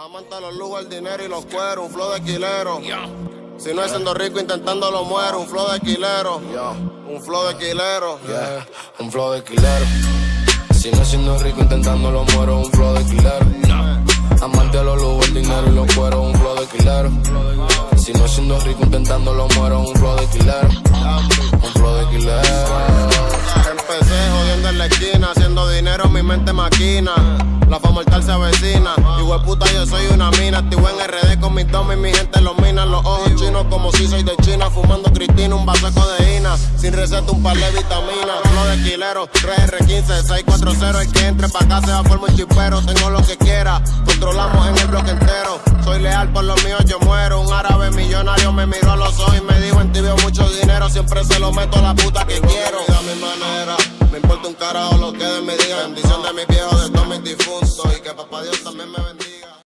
Amante los lujos, el dinero y los cueros, un flow de quilero. Si no es siendo rico, intentándolo muero, un flow de quilero. Un flow de quilero. Un flow de quilero. Si no siendo rico, intentándolo muero, un flow de quilero. Amante a los lujos, el dinero y los cueros, un flow de quilero. Si no siendo rico, intentándolo muero, un flow de quilero. Un flow de quilero. Empecé jodiendo en la esquina, haciendo dinero, mi mente maquina. Hijo puta, yo soy una mina. Activo en RD con mis domis, mi gente los mina. Los ojos chinos como si soy de China. Fumando Cristina, un vaso de Ina. Sin receta, un par de vitaminas. Lo de quilero, 3R15, 640. El que entre pa' acá se va a formar un chipero. Tengo lo que quiera, controlamos en el bloque entero. Soy leal por lo mío yo muero. Un árabe millonario me miró a los ojos y me dijo: En tibio mucho dinero, siempre se lo meto a la puta que quiero. A mi manera, me importa un carajo lo que de mi día. Bendición de mis viejos, de todos mis difuntos. Y que papá Dios también me bendiga.